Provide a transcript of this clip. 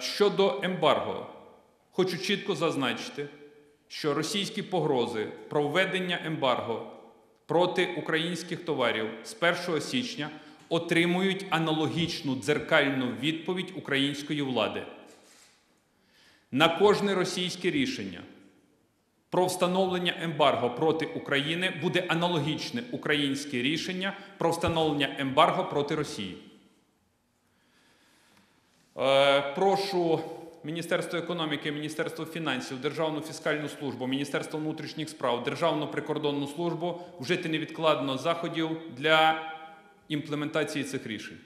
Щодо ембарго, хочу чітко зазначити, що російські погрози про введення ембарго проти українських товарів з 1 січня отримують аналогічну дзеркальну відповідь української влади. На кожне російське рішення про встановлення ембарго проти України буде аналогічне українське рішення про встановлення ембарго проти Росії. Прошу Міністерство економіки, Міністерство фінансів, Державну фіскальну службу, Міністерство внутрішніх справ, Державну прикордонну службу вжити невідкладно заходів для імплементації цих рішень.